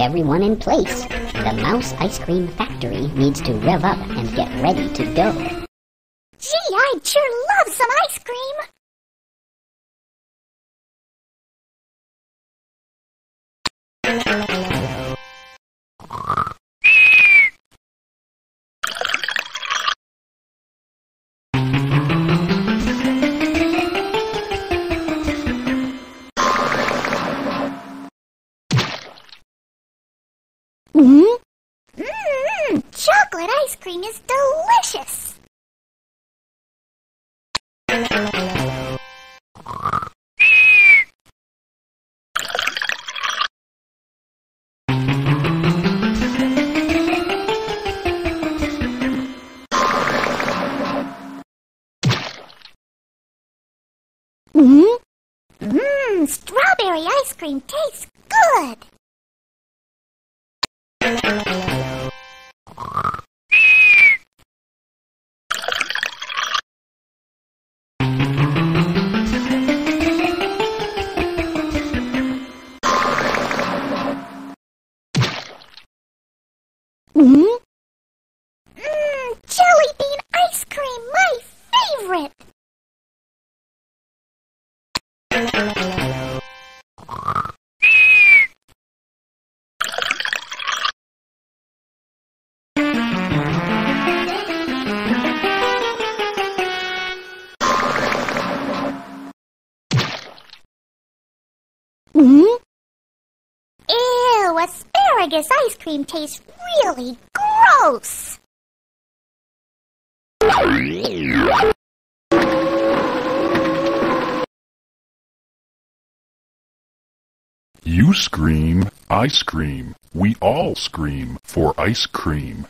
everyone in place. The Mouse Ice Cream Factory needs to rev up and get ready to go. Gee, I'd sure love some ice cream. Mm? Mmm, chocolate ice cream is delicious. Mm? Mmm, strawberry ice cream tastes good. Mm? Mmm, jelly bean ice cream, my favorite. Mm? Ew, asparagus ice cream tastes really gross. You scream, I scream. We all scream for ice cream.